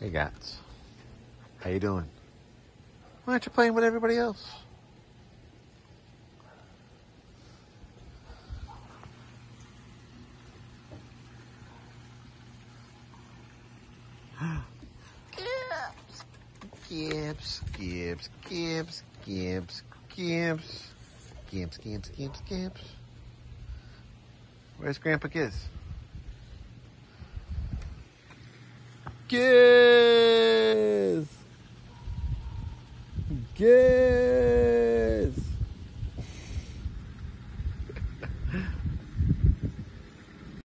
Hey, Gats. How you doing? Why aren't you playing with everybody else? Gibbs, Gibbs, Gibbs, Gibbs, Gibbs, Gibbs, Gibbs, Gibbs, Gibbs, Gibbs. Where's Grandpa Giz? Gibbs! Yes!